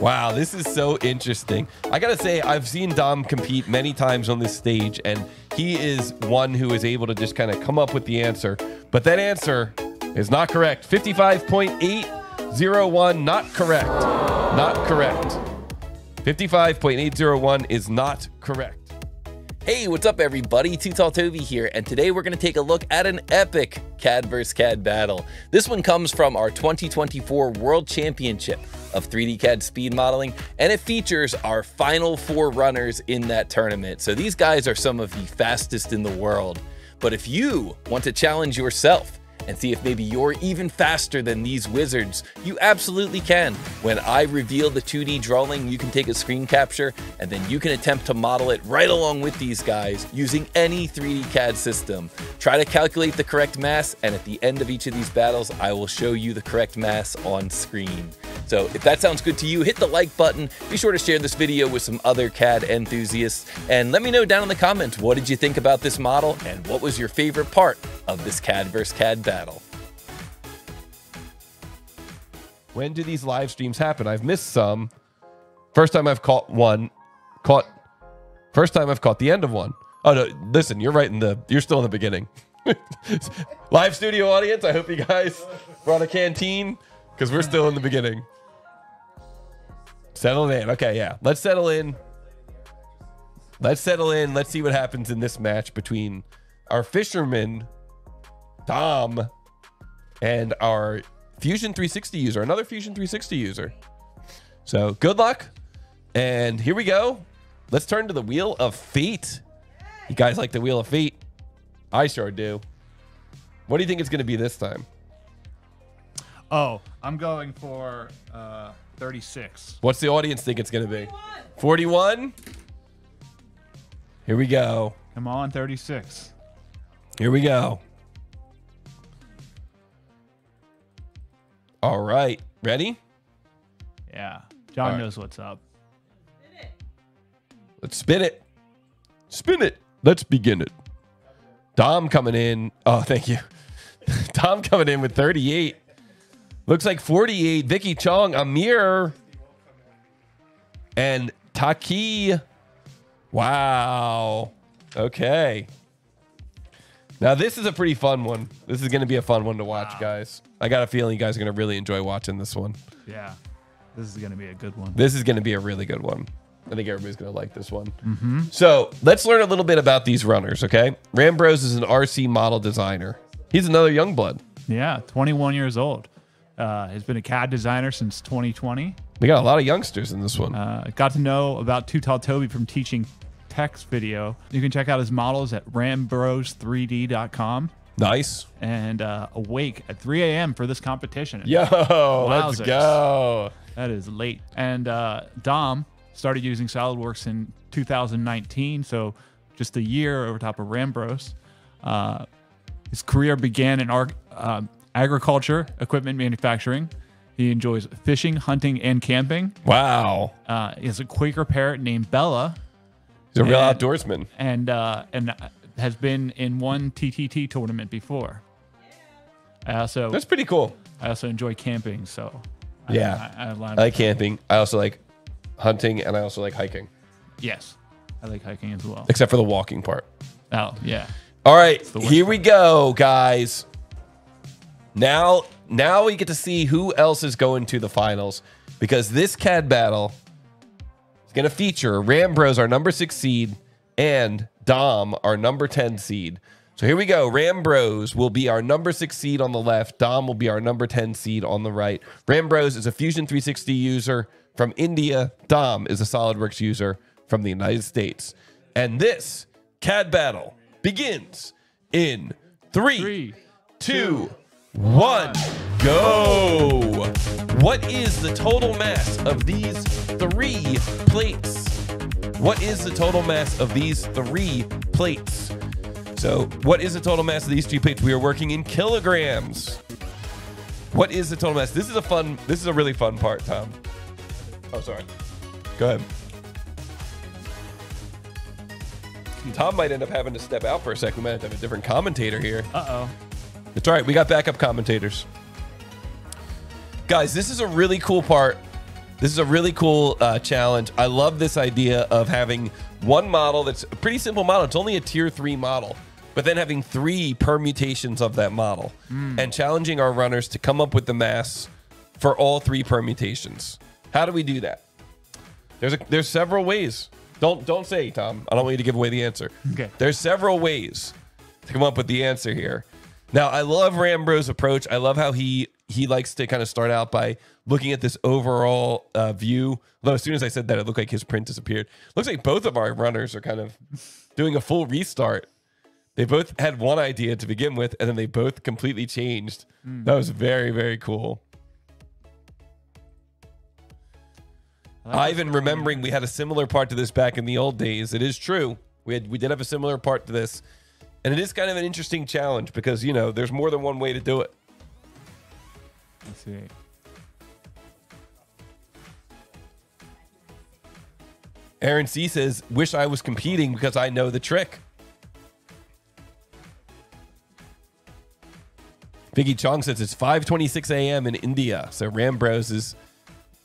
Wow, this is so interesting. I gotta say, I've seen Dom compete many times on this stage, and he is one who is able to just kind of come up with the answer. But that answer is not correct. 55.801, not correct. Not correct. 55.801 is not correct. Hey, what's up, everybody? Too Toby here, and today we're going to take a look at an epic CAD vs. CAD battle. This one comes from our 2024 World Championship of 3D CAD speed modeling, and it features our final four runners in that tournament. So these guys are some of the fastest in the world. But if you want to challenge yourself, and see if maybe you're even faster than these wizards, you absolutely can. When I reveal the 2D drawing, you can take a screen capture and then you can attempt to model it right along with these guys using any 3D CAD system. Try to calculate the correct mass, and at the end of each of these battles, I will show you the correct mass on screen. So if that sounds good to you, hit the like button. Be sure to share this video with some other CAD enthusiasts, and let me know down in the comments what did you think about this model and what was your favorite part of this CAD vs. CAD battle. When do these live streams happen? I've missed some. First time I've caught one, caught. First time I've caught the end of one. Oh no! Listen, you're right in the. You're still in the beginning. live studio audience. I hope you guys brought a canteen because we're still in the beginning. Settle in. Okay, yeah. Let's settle in. Let's settle in. Let's see what happens in this match between our fisherman, Dom, and our Fusion 360 user, another Fusion 360 user. So good luck. And here we go. Let's turn to the Wheel of Fate. You guys like the Wheel of Fate? I sure do. What do you think it's going to be this time? Oh, I'm going for uh, 36. What's the audience think it's going to be? 41? Here we go. Come on, 36. Here we go. All right. Ready? Yeah. John right. knows what's up. Let's spin it. Spin it. Let's begin it. Dom coming in. Oh, thank you. Dom coming in with 38. Looks like 48. Vicky Chong, Amir, and Taki. Wow. Okay. Now this is a pretty fun one. This is going to be a fun one to watch, Wow. guys. I got a feeling you guys are going to really enjoy watching this one. Yeah. This is going to be a good one. This is going to be a really good one. I think everybody's going to like this one. Mm-hmm. So let's learn a little bit about these runners, okay? Rambros is an RC model designer. He's another young blood. Yeah. 21 years old. Uh, has been a CAD designer since 2020. We got a lot of youngsters in this one. Uh, got to know about Too Tall Toby from teaching text video. You can check out his models at rambros3d.com nice. and uh, awake at 3 a.m. for this competition. Yo, let's go. That is late. And uh, Dom started using SolidWorks in 2019, so just a year over top of Rambros. Uh, his career began in um agriculture, equipment manufacturing. He enjoys fishing, hunting, and camping. Wow. Uh, he has a Quaker parrot named Bella, He's a real And- outdoorsman. and uh, and has been in one TTT tournament before. I also That's pretty cool. I also enjoy camping, so Yeah. I, I, line I like camping. I also like hunting and I also like hiking, Yes, I like hiking as well. except for the walking part. Oh yeah, All right, here we go, guys. Now, now we get to see who else is going to the finals because this CAD battle is going to feature Rambros, our number six seed, and Dom, our number 10 seed. So here we go. Rambros will be our number six seed on the left. Dom will be our number 10 seed on the right. Rambros is a Fusion 360 user from India. Dom is a SolidWorks user from the United States. And this CAD battle begins in three, three. two, one, go. What is the total mass of these three plates? What is the total mass of these three plates? So, what is the total mass of these three plates? We are working in kilograms. What is the total mass? This is a fun, this is a really fun part, Tom. Oh, sorry. Go ahead. Tom might end up having to step out for a sec. We might have to have a different commentator here. Uh oh. It's all right. We got backup commentators. Guys, this is a really cool part This is a really cool uh, challenge. I love this idea of having one model that's a pretty simple model. It's only a tier three model, but then having three permutations of that model and challenging our runners to come up with the mass for all three permutations. How do we do that? There's a, there's several ways. Don't don't say, Tom. I don't want you to give away the answer. Okay. There's several ways to come up with the answer here. Now, I love Rambro's approach. I love how he he likes to kind of start out by looking at this overall uh, view. Although as soon as I said that, it looked like his print disappeared. Looks like both of our runners are kind of doing a full restart. They both had one idea to begin with, and then they both completely changed. That was very very cool. Ivan remembering we had a similar part to this back in the old days. It is true. We had we did have a similar part to this. And it is kind of an interesting challenge because, you know, there's more than one way to do it. Let's see. Aaron C says, "Wish I was competing because I know the trick." Biggie Chong says it's 5:26 a.m. in India, so Rambros is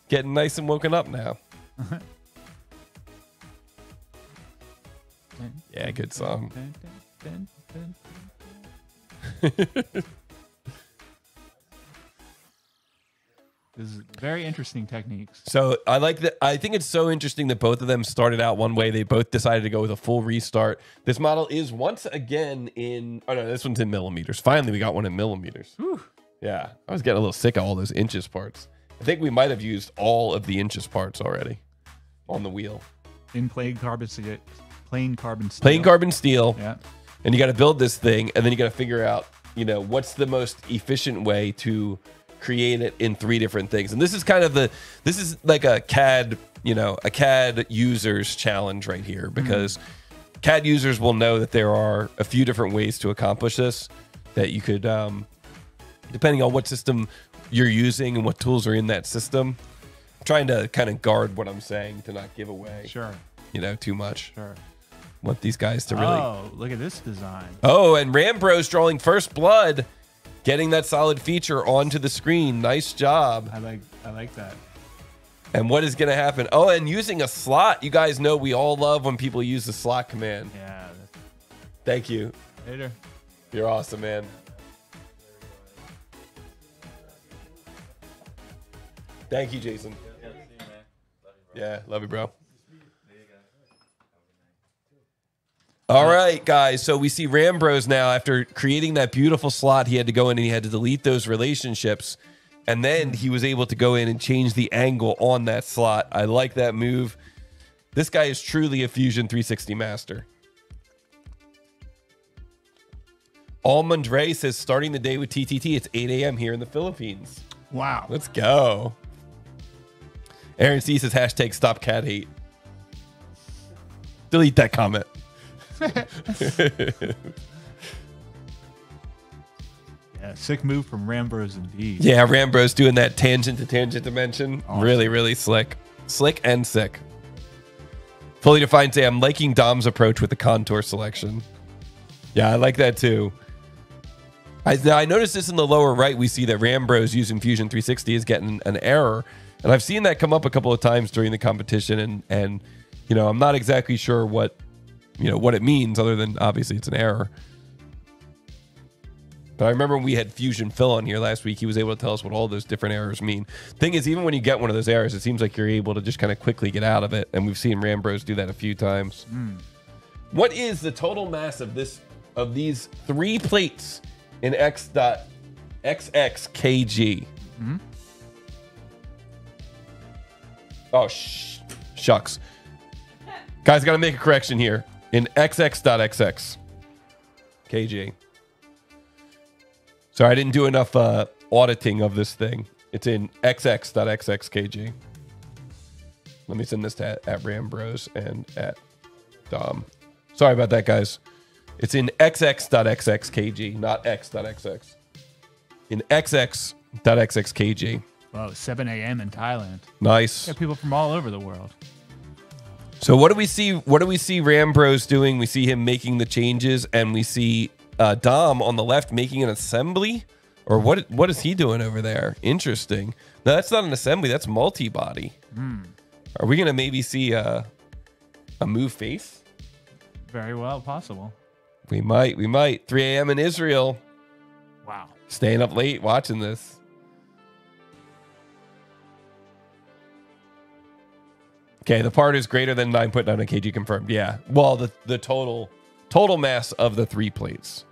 getting nice and woken up now. Yeah, good song. Dun, dun, dun, this is very interesting techniques. So I like that. I think it's so interesting that both of them started out one way. They both decided to go with a full restart. This model is once again in. Oh no, this one's in millimeters. Finally, we got one in millimeters. Yeah, I was getting a little sick of all those inches parts. I think we might have used all of the inches parts already on the wheel. In plain carbon steel. Plain carbon steel. Plain carbon steel, Yeah. And you got to build this thing, and then you got to figure out, you know, what's the most efficient way to create it in three different things. And this is kind of the this is like a CAD, you know, a CAD users challenge right here because CAD users will know that there are a few different ways to accomplish this that you could um depending on what system you're using and what tools are in that system. I'm trying to kind of guard what I'm saying to not give away, Sure. you know, too much. Sure. Want these guys to really Oh, look at this design. Oh, and Rambro's drawing first blood, getting that solid feature onto the screen. Nice job. I like I like that. And what is going to happen? Oh, and using a slot. You guys know we all love when people use the slot command. Yeah. Thank you. Later. You're awesome, man. Thank you, Jason. Yeah, love you, bro. All right, guys. So we see Rambros now. After creating that beautiful slot, he had to go in and he had to delete those relationships. And then he was able to go in and change the angle on that slot. I like that move. This guy is truly a Fusion 360 master. Almond Ray says starting the day with TTT. It's 8 a.m. here in the Philippines. Wow. Let's go. Aaron C says hashtag stop cat hate. Delete that comment. Yeah, sick move from Rambros indeed. Yeah, Rambro's doing that tangent to tangent dimension. Really, really slick. Slick and sick. Fully defined say I'm liking Dom's approach with the contour selection. Yeah, I like that too. I, I noticed this in the lower right. We see that Rambro's using Fusion 360 is getting an error, and I've seen that come up a couple of times during the competition. And and you know I'm not exactly sure what you know what it means, other than obviously it's an error. But I remember when we had Fusion Phil on here last week, he was able to tell us what all those different errors mean. Thing is, even when you get one of those errors, it seems like you're able to just kind of quickly get out of it. And we've seen Rambros do that a few times. Hmm. What is the total mass of this of these three plates in X dot XX kg? Hmm? Oh sh- shucks. Guys, got to make a correction here. In XX.XX kg. Sorry, I didn't do enough uh, auditing of this thing. It's in XX.XXKG. Let me send this to at, Rambros and at Dom. Sorry about that, guys. It's in XX.XXKG, not X.XX. In XX.XXKG. Whoa, 7 a.m. in Thailand. Nice. Got people from all over the world. So what do we see? What do we see Rambros doing? We see him making the changes, and we see uh, Dom on the left making an assembly, or what? What is he doing over there? Interesting. No, that's not an assembly. That's multi-body. Are we gonna maybe see a a move face? Very well possible. We might. We might. 3 a.m. in Israel. Wow. Staying up late watching this. Okay, the part is greater than 9.9 kg confirmed. Yeah. Well, the the total total mass of the three plates.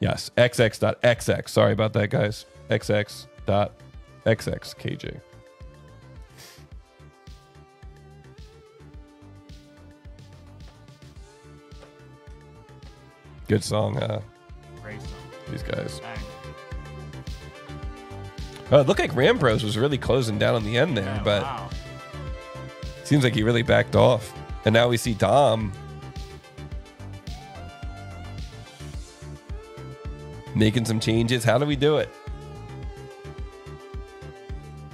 Yes, xx.xx. Sorry about that, guys. xx.xx kg. Good song, uh, Great song. these guys. Uh, it looked like Rambros was really closing down on the end there, Yeah, but wow. Seems like he really backed off. And now we see Dom making some changes. How do we do it?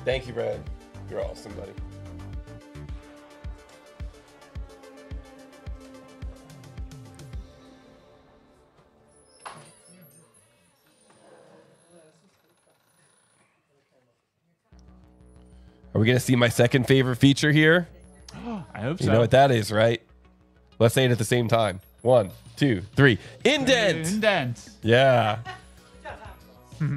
Thank you, Brad. You're awesome, buddy. Are we going to see my second favorite feature here? I hope You so. know what that is, right? Let's say it at the same time. One, two, three. Indent. Indent. Yeah.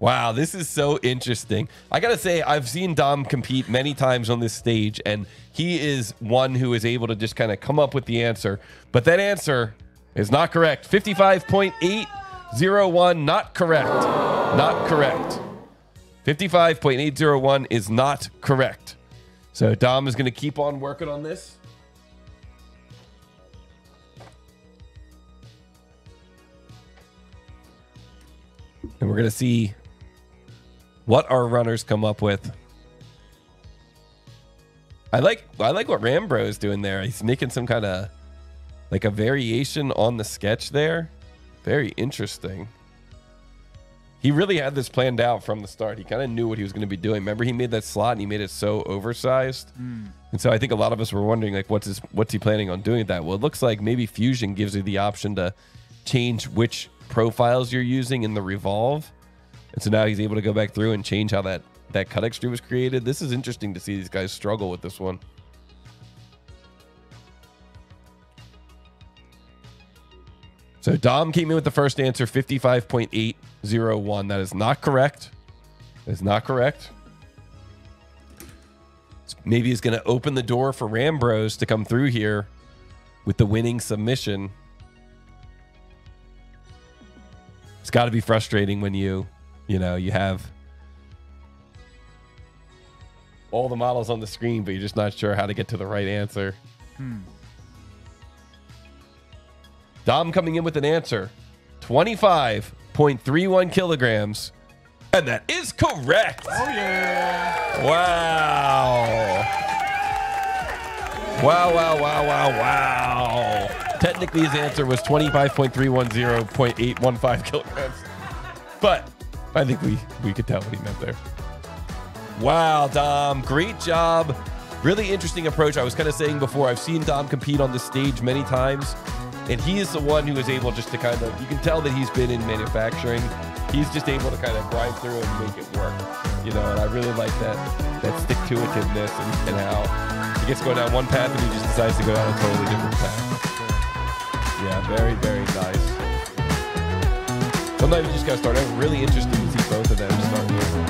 wow, this is so interesting. I gotta say, I've seen Dom compete many times on this stage, and he is one who is able to just kind of come up with the answer. But that answer is not correct. 55.801, not correct. Not correct. 55.801 is not correct. So Dom is going to keep on working on this. And we're going to see what our runners come up with. I like I like what Rambro is doing there. He's making some kind of like a variation on the sketch there. Very interesting. He really had this planned out from the start. He kind of knew what he was going to be doing. Remember, he made that slot and he made it so oversized. Mm. And so I think a lot of us were wondering, like, what's his, what's he planning on doing with that? Well, it looks like maybe Fusion gives you the option to change which profiles you're using in the revolve. And so now he's able to go back through and change how that that cut extrude was created. This is interesting to see these guys struggle with this one. So Dom came in with the first answer, 55.801. That is not correct. That is not correct. Maybe he's going to open the door for Rambros to come through here with the winning submission. It's got to be frustrating when you, you know, you have all the models on the screen, but you're just not sure how to get to the right answer. Hmm. Dom coming in with an answer 25.31 kilograms. And that is correct. Oh yeah. Wow. Wow, wow, wow, wow, wow. Technically, his answer was 25.310.815 kilograms. But I think we, we could tell what he meant there. Wow, Dom. Great job. Really interesting approach. I was kind of saying before, I've seen Dom compete on this stage many times, and he is the one who is able just to kind of, you can tell that he's been in manufacturing. He's just able to kind of grind through and make it work. You know, and I really like that that stick to itiveness and, and how he gets going down one path and he just decides to go down a totally different path. Yeah, very, very nice. Sometimes you just gotta start out really interesting to see both of them start here.